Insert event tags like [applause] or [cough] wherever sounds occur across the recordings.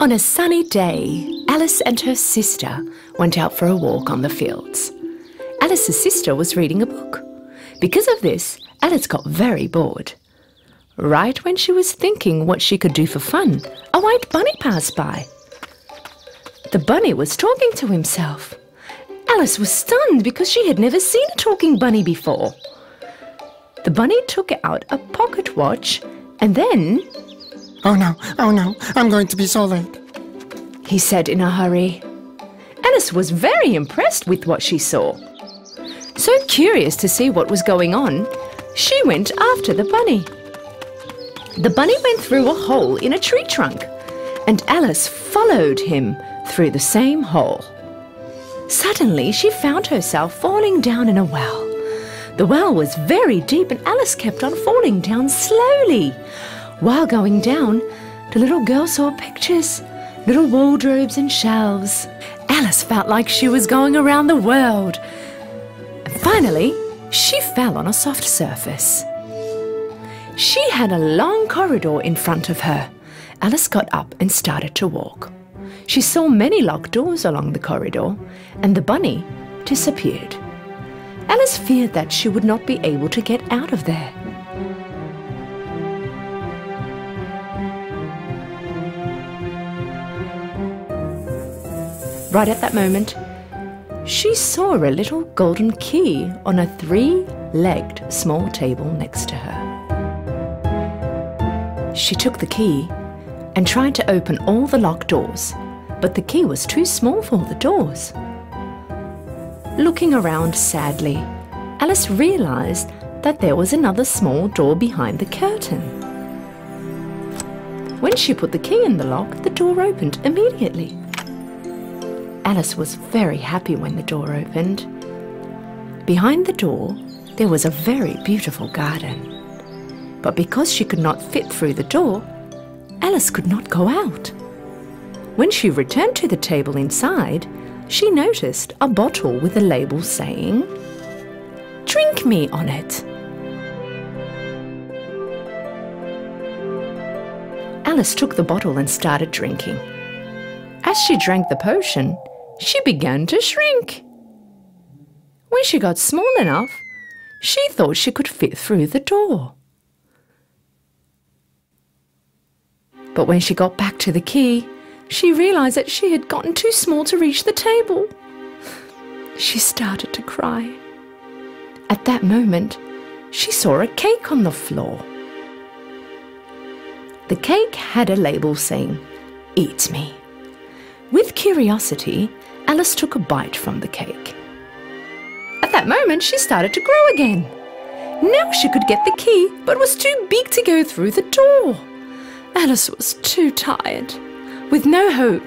On a sunny day, Alice and her sister went out for a walk on the fields. Alice's sister was reading a book. Because of this, Alice got very bored. Right when she was thinking what she could do for fun, a white bunny passed by. The bunny was talking to himself. Alice was stunned because she had never seen a talking bunny before. The bunny took out a pocket watch and then Oh no, oh no, I'm going to be so late. he said in a hurry. Alice was very impressed with what she saw. So curious to see what was going on, she went after the bunny. The bunny went through a hole in a tree trunk, and Alice followed him through the same hole. Suddenly, she found herself falling down in a well. The well was very deep, and Alice kept on falling down slowly. While going down, the little girl saw pictures, little wardrobes and shelves. Alice felt like she was going around the world. And finally, she fell on a soft surface. She had a long corridor in front of her. Alice got up and started to walk. She saw many locked doors along the corridor, and the bunny disappeared. Alice feared that she would not be able to get out of there. Right at that moment, she saw a little golden key on a three legged small table next to her. She took the key and tried to open all the locked doors, but the key was too small for the doors. Looking around sadly, Alice realized that there was another small door behind the curtain. When she put the key in the lock, the door opened immediately. Alice was very happy when the door opened. Behind the door, there was a very beautiful garden. But because she could not fit through the door, Alice could not go out. When she returned to the table inside, she noticed a bottle with a label saying, Drink me on it. Alice took the bottle and started drinking. As she drank the potion, she began to shrink. When she got small enough, she thought she could fit through the door. But when she got back to the key, she realized that she had gotten too small to reach the table. She started to cry. At that moment, she saw a cake on the floor. The cake had a label saying, Eat me. With curiosity, Alice took a bite from the cake. At that moment, she started to grow again. Now she could get the key, but was too big to go through the door. Alice was too tired. With no hope,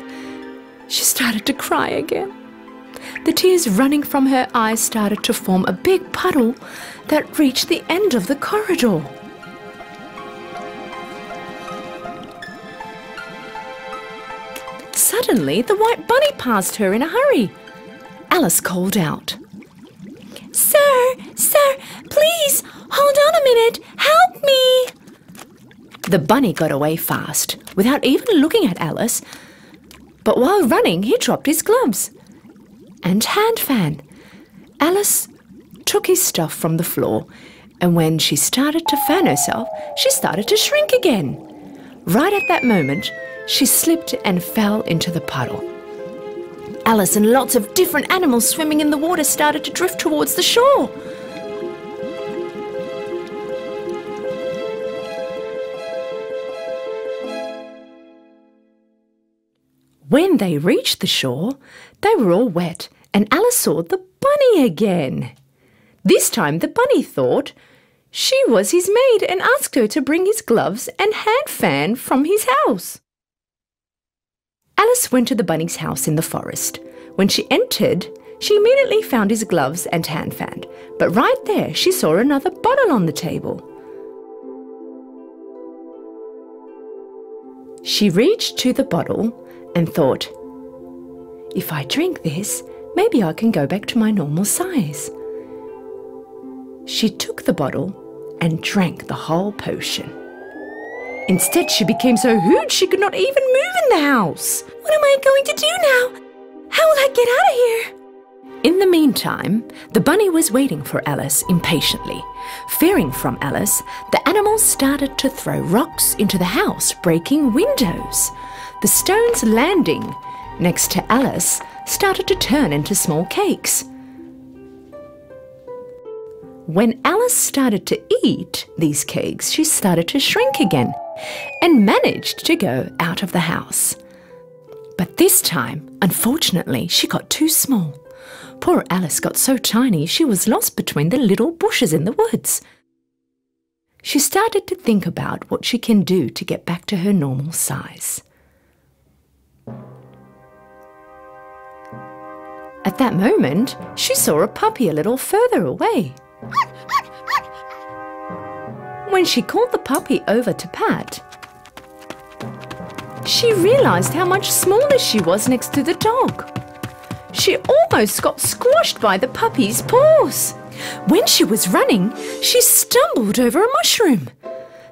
she started to cry again. The tears running from her eyes started to form a big puddle that reached the end of the corridor. Suddenly, the white bunny passed her in a hurry. Alice called out, Sir, sir, please, hold on a minute, help me. The bunny got away fast, without even looking at Alice. But while running, he dropped his gloves and hand fan. Alice took his stuff from the floor, and when she started to fan herself, she started to shrink again. Right at that moment, she slipped and fell into the puddle. Alice and lots of different animals swimming in the water started to drift towards the shore. When they reached the shore, they were all wet, and Alice saw the bunny again. This time the bunny thought she was his maid and asked her to bring his gloves and hand fan from his house. Alice went to the bunny's house in the forest. When she entered, she immediately found his gloves and hand fan, but right there she saw another bottle on the table. She reached to the bottle and thought, if I drink this, maybe I can go back to my normal size. She took the bottle and drank the whole potion. Instead, she became so huge she could not even move in the house. What am I going to do now? How will I get out of here? In the meantime, the bunny was waiting for Alice impatiently. Fearing from Alice, the animals started to throw rocks into the house, breaking windows. The stones landing next to Alice started to turn into small cakes. When Alice started to eat these cakes, she started to shrink again and managed to go out of the house. But this time, unfortunately, she got too small. Poor Alice got so tiny she was lost between the little bushes in the woods. She started to think about what she can do to get back to her normal size. At that moment, she saw a puppy a little further away. When she called the puppy over to pat, she realized how much smaller she was next to the dog. She almost got squashed by the puppy's paws. When she was running, she stumbled over a mushroom.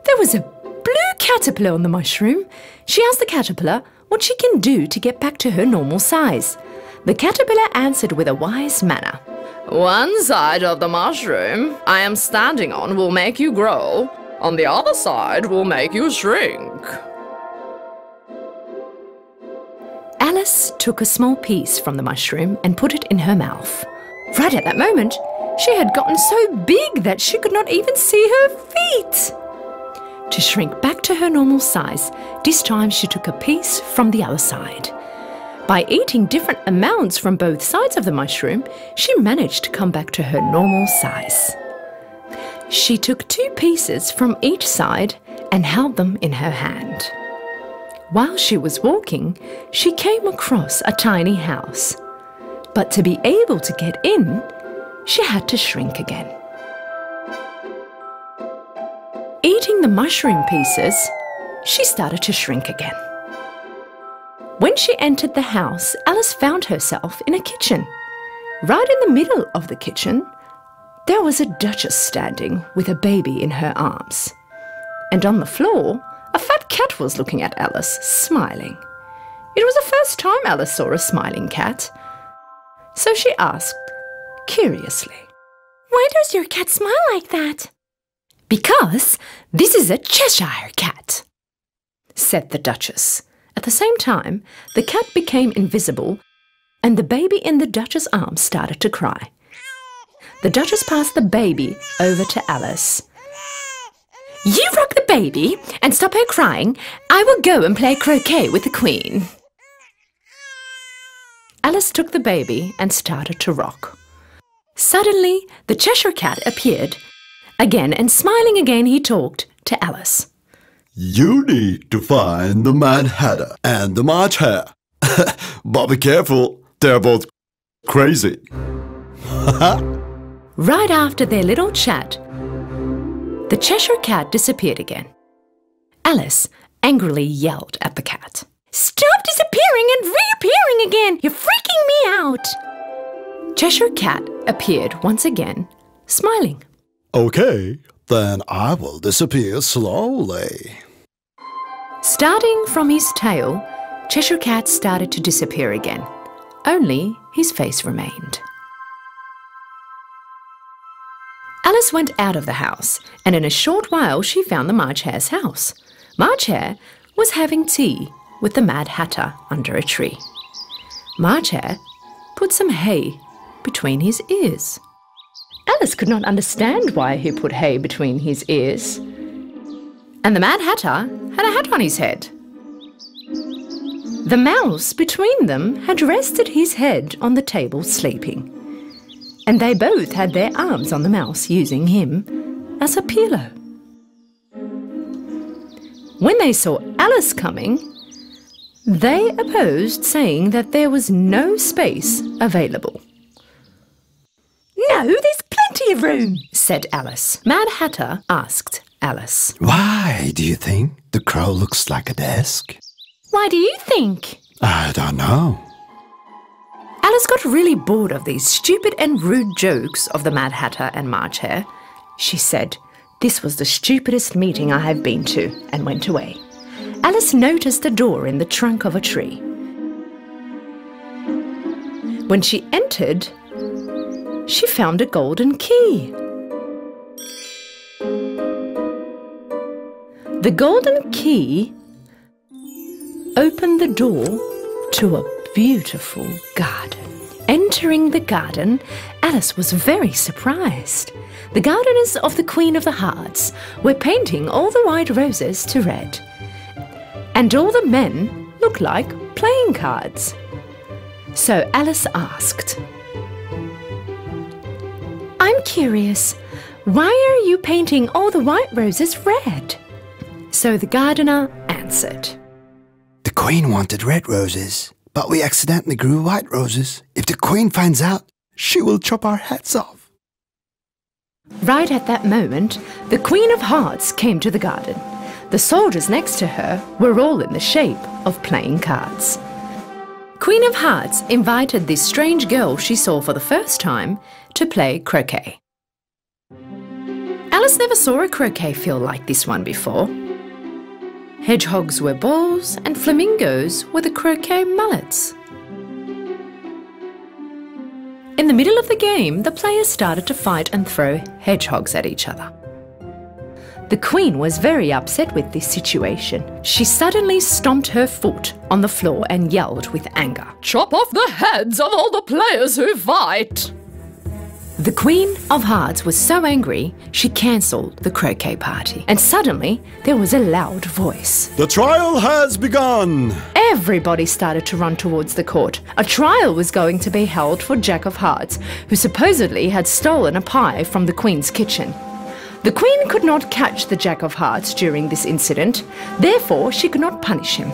There was a blue caterpillar on the mushroom. She asked the caterpillar what she can do to get back to her normal size. The caterpillar answered with a wise manner. One side of the mushroom I am standing on will make you grow, on the other side will make you shrink. Alice took a small piece from the mushroom and put it in her mouth. Right at that moment, she had gotten so big that she could not even see her feet. To shrink back to her normal size, this time she took a piece from the other side. By eating different amounts from both sides of the mushroom, she managed to come back to her normal size. She took two pieces from each side and held them in her hand. While she was walking, she came across a tiny house. But to be able to get in, she had to shrink again. Eating the mushroom pieces, she started to shrink again. When she entered the house, Alice found herself in a kitchen. Right in the middle of the kitchen, there was a duchess standing with a baby in her arms. And on the floor, a fat cat was looking at Alice, smiling. It was the first time Alice saw a smiling cat. So she asked, curiously, Why does your cat smile like that? Because this is a Cheshire cat, said the Duchess. At the same time, the cat became invisible and the baby in the Duchess' arms started to cry. The Duchess passed the baby over to Alice. You rock the baby and stop her crying. I will go and play croquet with the Queen. Alice took the baby and started to rock. Suddenly, the Cheshire Cat appeared. Again and smiling again, he talked to Alice. You need to find the Mad Hatter and the March Hare. [laughs] but be careful, they're both crazy. [laughs] right after their little chat, the Cheshire Cat disappeared again. Alice angrily yelled at the cat. Stop disappearing and reappearing again! You're freaking me out! Cheshire Cat appeared once again, smiling. Okay, then I will disappear slowly. Starting from his tail, Cheshire Cat started to disappear again. Only his face remained. Alice went out of the house, and in a short while she found the March Hare's house. March Hare was having tea with the Mad Hatter under a tree. March Hare put some hay between his ears. Alice could not understand why he put hay between his ears. And the Mad Hatter had a hat on his head. The mouse between them had rested his head on the table sleeping and they both had their arms on the mouse, using him as a pillow. When they saw Alice coming, they opposed, saying that there was no space available. No, there's plenty of room, said Alice. Mad Hatter asked Alice. Why do you think the crow looks like a desk? Why do you think? I don't know. Alice got really bored of these stupid and rude jokes of the Mad Hatter and March Hare. She said, This was the stupidest meeting I have been to, and went away. Alice noticed a door in the trunk of a tree. When she entered, she found a golden key. The golden key opened the door to a beautiful garden. Entering the garden, Alice was very surprised. The gardeners of the Queen of the Hearts were painting all the white roses to red, and all the men looked like playing cards. So Alice asked, I'm curious, why are you painting all the white roses red? So the gardener answered, The queen wanted red roses, but we accidentally grew white roses. If the queen finds out, she will chop our heads off. Right at that moment, the Queen of Hearts came to the garden. The soldiers next to her were all in the shape of playing cards. Queen of Hearts invited this strange girl she saw for the first time to play croquet. Alice never saw a croquet field like this one before. Hedgehogs were balls and flamingos were the croquet mullets. In the middle of the game, the players started to fight and throw hedgehogs at each other. The Queen was very upset with this situation. She suddenly stomped her foot on the floor and yelled with anger. Chop off the heads of all the players who fight! The Queen of Hearts was so angry, she cancelled the croquet party. And suddenly, there was a loud voice. The trial has begun! Everybody started to run towards the court. A trial was going to be held for Jack of Hearts, who supposedly had stolen a pie from the Queen's kitchen. The Queen could not catch the Jack of Hearts during this incident, therefore, she could not punish him.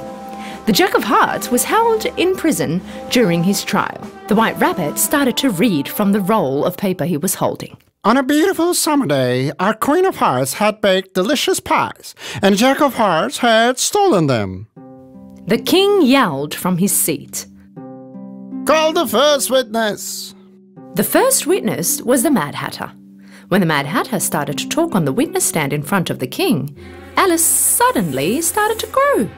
The Jack of Hearts was held in prison during his trial. The White Rabbit started to read from the roll of paper he was holding. On a beautiful summer day, our Queen of Hearts had baked delicious pies, and Jack of Hearts had stolen them. The king yelled from his seat. Call the first witness. The first witness was the Mad Hatter. When the Mad Hatter started to talk on the witness stand in front of the king, Alice suddenly started to grow.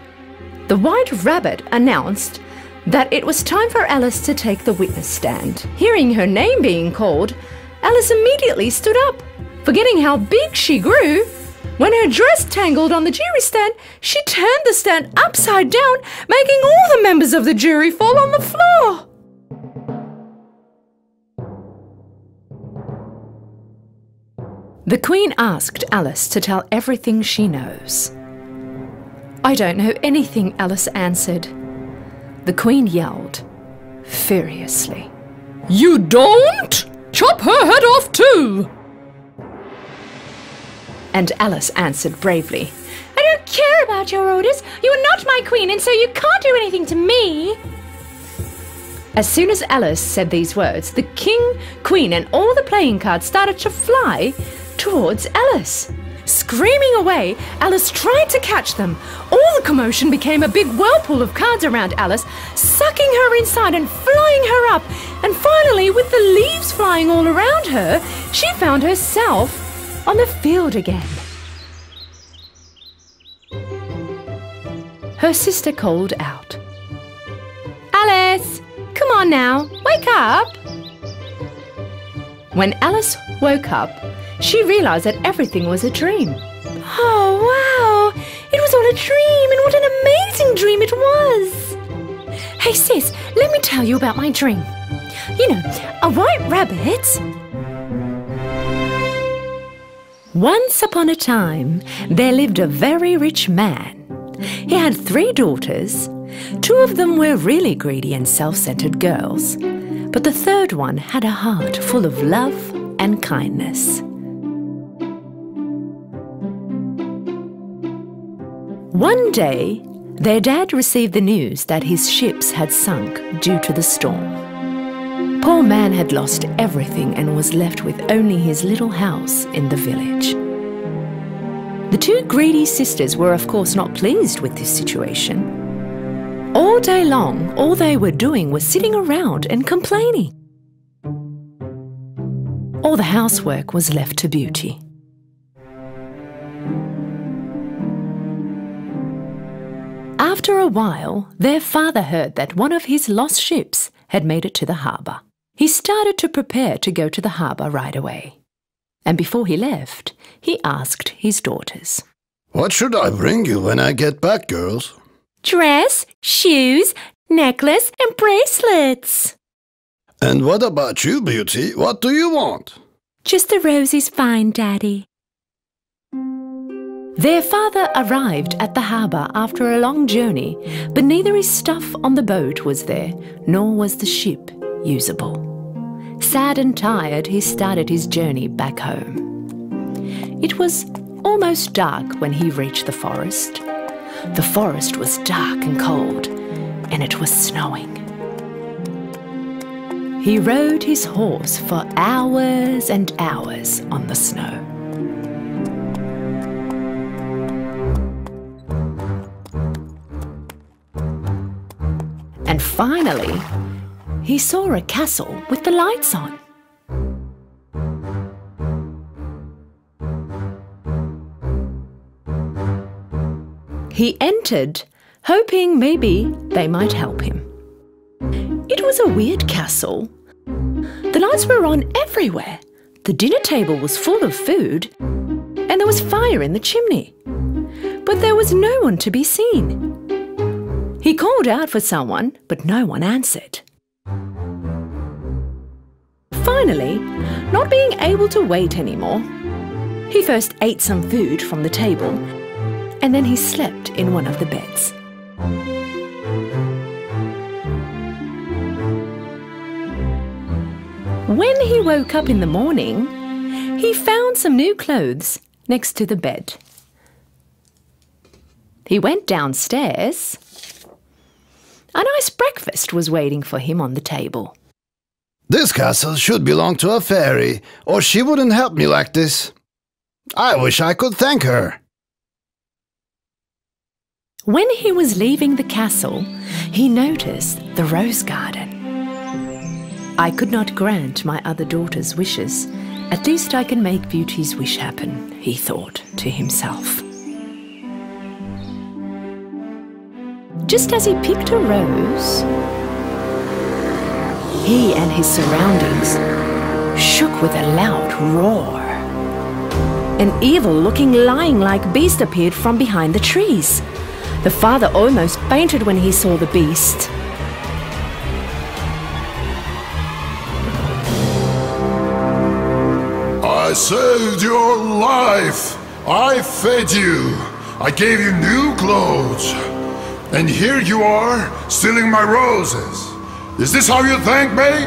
The White Rabbit announced that it was time for Alice to take the witness stand. Hearing her name being called, Alice immediately stood up. Forgetting how big she grew, when her dress tangled on the jury stand, she turned the stand upside down, making all the members of the jury fall on the floor. The Queen asked Alice to tell everything she knows. I don't know anything, Alice answered. The Queen yelled, furiously. You don't? Chop her head off too! And Alice answered bravely, I don't care about your orders. You are not my queen, and so you can't do anything to me. As soon as Alice said these words, the king, queen, and all the playing cards started to fly towards Alice. Screaming away, Alice tried to catch them. All the commotion became a big whirlpool of cards around Alice, sucking her inside and flying her up. And finally, with the leaves flying all around her, she found herself on the field again. Her sister called out, Alice, come on now, wake up. When Alice woke up, she realized that everything was a dream. Oh, wow! It was all a dream, and what an amazing dream it was! Hey, sis, let me tell you about my dream. You know, a white rabbit. Once upon a time, there lived a very rich man. He had three daughters. Two of them were really greedy and self centered girls, but the third one had a heart full of love and kindness. One day, their dad received the news that his ships had sunk due to the storm. Poor man had lost everything and was left with only his little house in the village. The two greedy sisters were, of course, not pleased with this situation. All day long, all they were doing was sitting around and complaining. All the housework was left to Beauty. After a while, their father heard that one of his lost ships had made it to the harbour. He started to prepare to go to the harbour right away. And before he left, he asked his daughters. What should I bring you when I get back, girls? Dress, shoes, necklace, and bracelets. And what about you, Beauty? What do you want? Just the rose is fine, Daddy. Their father arrived at the harbour after a long journey, but neither his stuff on the boat was there, nor was the ship usable. Sad and tired, he started his journey back home. It was almost dark when he reached the forest. The forest was dark and cold, and it was snowing. He rode his horse for hours and hours on the snow. Finally, he saw a castle with the lights on. He entered, hoping maybe they might help him. It was a weird castle. The lights were on everywhere. The dinner table was full of food, and there was fire in the chimney. But there was no one to be seen. He called out for someone, but no one answered. Finally, not being able to wait anymore, he first ate some food from the table and then he slept in one of the beds. When he woke up in the morning, he found some new clothes next to the bed. He went downstairs. A nice breakfast was waiting for him on the table. This castle should belong to a fairy, or she wouldn't help me like this. I wish I could thank her. When he was leaving the castle, he noticed the rose garden. I could not grant my other daughter's wishes. At least I can make Beauty's wish happen, he thought to himself. Just as he picked a rose, he and his surroundings shook with a loud roar. An evil looking lion like beast appeared from behind the trees. The father almost fainted when he saw the beast. I saved your life. I fed you. I gave you new clothes. And here you are, stealing my roses. Is this how you thank me?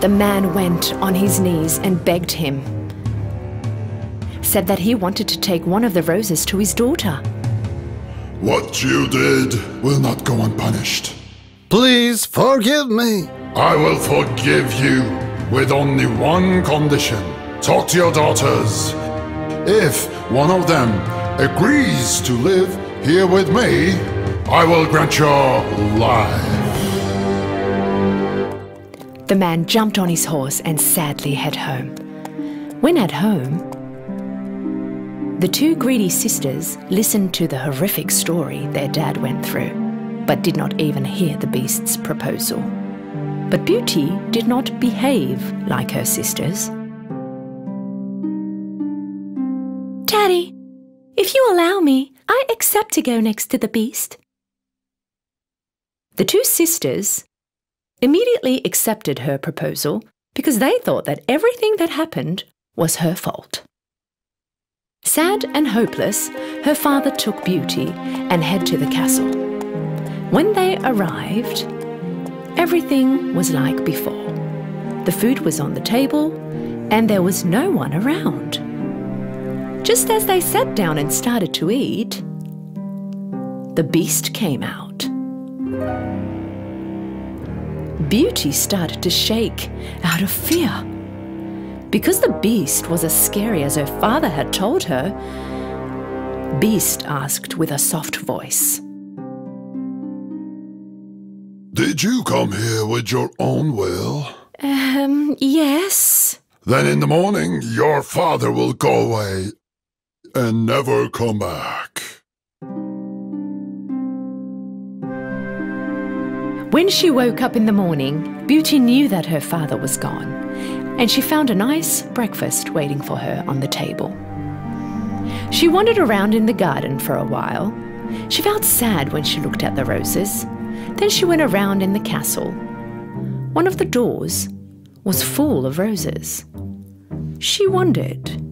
The man went on his knees and begged him. Said that he wanted to take one of the roses to his daughter. What you did will not go unpunished. Please forgive me. I will forgive you with only one condition. Talk to your daughters. If one of them agrees to live here with me, I will grant your life. The man jumped on his horse and sadly head home. When at home, the two greedy sisters listened to the horrific story their dad went through, but did not even hear the beast's proposal. But Beauty did not behave like her sisters. Daddy, if you allow me, I accept to go next to the beast. The two sisters immediately accepted her proposal because they thought that everything that happened was her fault. Sad and hopeless, her father took Beauty and head to the castle. When they arrived, everything was like before. The food was on the table and there was no one around. Just as they sat down and started to eat, the beast came out. Beauty started to shake out of fear. Because the beast was as scary as her father had told her, Beast asked with a soft voice. Did you come here with your own will? Um, yes. Then in the morning, your father will go away and never come back. When she woke up in the morning, Beauty knew that her father was gone, and she found a nice breakfast waiting for her on the table. She wandered around in the garden for a while. She felt sad when she looked at the roses. Then she went around in the castle. One of the doors was full of roses. She wondered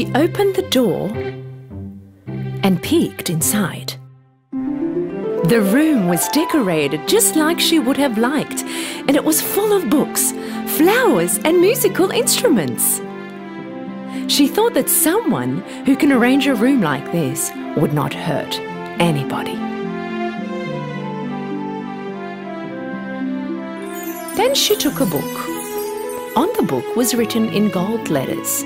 She opened the door and peeked inside. The room was decorated just like she would have liked, and it was full of books, flowers, and musical instruments. She thought that someone who can arrange a room like this would not hurt anybody. Then she took a book. On the book was written in gold letters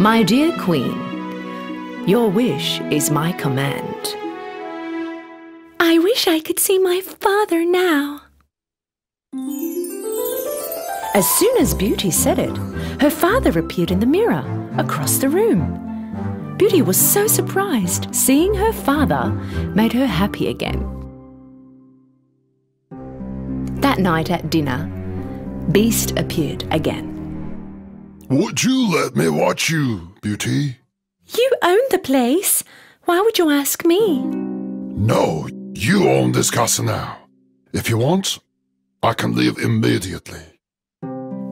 My dear Queen, your wish is my command. I wish I could see my father now. As soon as Beauty said it, her father appeared in the mirror across the room. Beauty was so surprised. Seeing her father made her happy again. That night at dinner, Beast appeared again. Would you let me watch you, Beauty? You own the place. Why would you ask me? No, you own this castle now. If you want, I can leave immediately.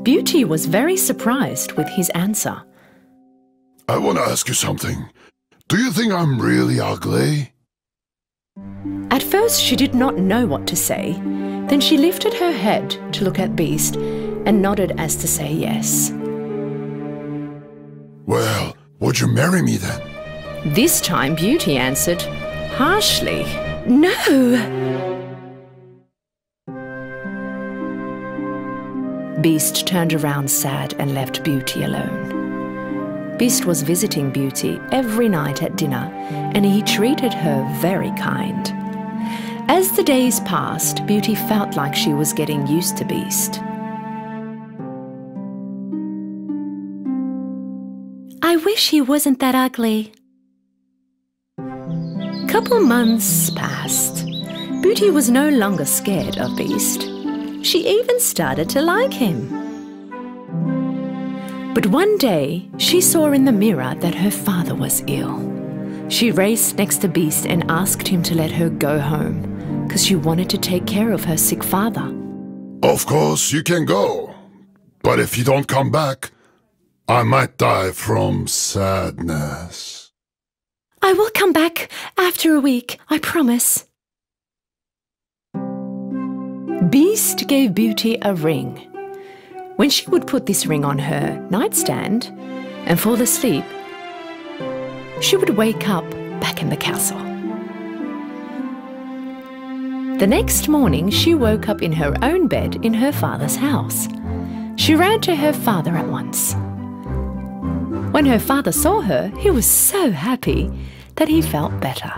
Beauty was very surprised with his answer. I want to ask you something. Do you think I'm really ugly? At first, she did not know what to say. Then she lifted her head to look at Beast and nodded as to say yes. Well, would you marry me then? This time, Beauty answered harshly. No. Beast turned around sad and left Beauty alone. Beast was visiting Beauty every night at dinner, and he treated her very kind. As the days passed, Beauty felt like she was getting used to Beast. I wish he wasn't that ugly. Couple months passed. Beauty was no longer scared of Beast. She even started to like him. But one day, she saw in the mirror that her father was ill. She raced next to Beast and asked him to let her go home because she wanted to take care of her sick father. Of course, you can go. But if you don't come back, I might die from sadness. I will come back after a week, I promise. Beast gave Beauty a ring. When she would put this ring on her nightstand and fall asleep, she would wake up back in the castle. The next morning, she woke up in her own bed in her father's house. She ran to her father at once. When her father saw her, he was so happy that he felt better.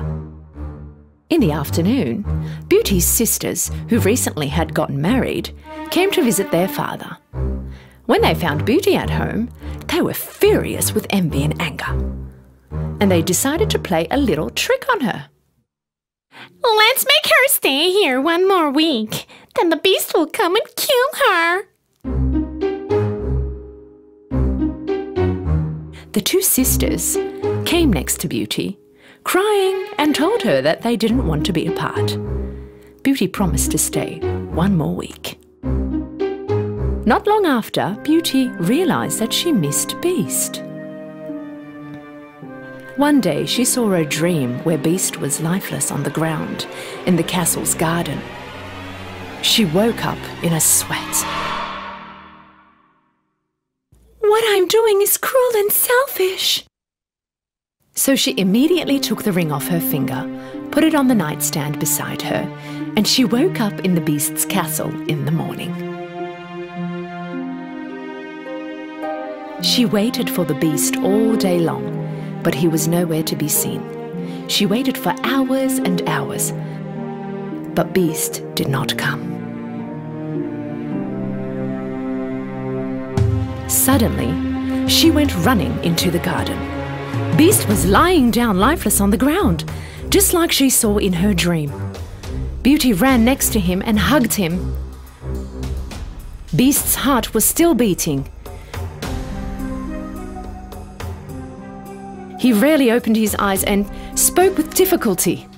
In the afternoon, Beauty's sisters, who recently had gotten married, came to visit their father. When they found Beauty at home, they were furious with envy and anger. And they decided to play a little trick on her. Let's make her stay here one more week. Then the beast will come and kill her. The two sisters came next to Beauty, crying, and told her that they didn't want to be apart. Beauty promised to stay one more week. Not long after, Beauty realised that she missed Beast. One day she saw a dream where Beast was lifeless on the ground in the castle's garden. She woke up in a sweat. Doing is cruel and selfish. So she immediately took the ring off her finger, put it on the nightstand beside her, and she woke up in the beast's castle in the morning. She waited for the beast all day long, but he was nowhere to be seen. She waited for hours and hours, but Beast did not come. Suddenly, she went running into the garden. Beast was lying down lifeless on the ground, just like she saw in her dream. Beauty ran next to him and hugged him. Beast's heart was still beating. He rarely opened his eyes and spoke with difficulty.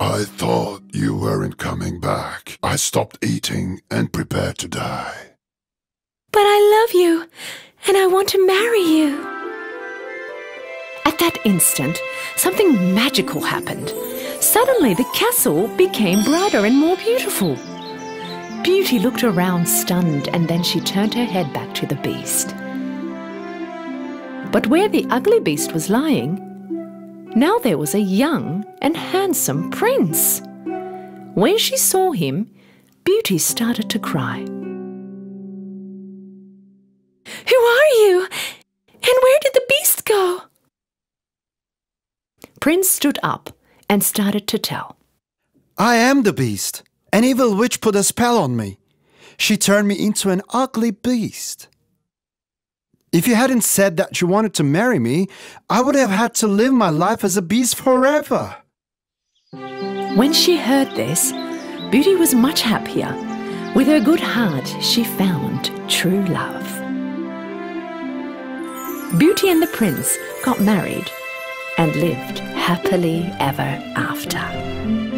I thought you weren't coming back. I stopped eating and prepared to die. But I love you, and I want to marry you. At that instant, something magical happened. Suddenly, the castle became brighter and more beautiful. Beauty looked around stunned and then she turned her head back to the beast. But where the ugly beast was lying, now there was a young and handsome prince. When she saw him, Beauty started to cry. Who are you? And where did the beast go? Prince stood up and started to tell. I am the beast. An evil witch put a spell on me. She turned me into an ugly beast. If you hadn't said that you wanted to marry me, I would have had to live my life as a beast forever. When she heard this, Beauty was much happier. With her good heart, she found true love. Beauty and the prince got married and lived happily ever after.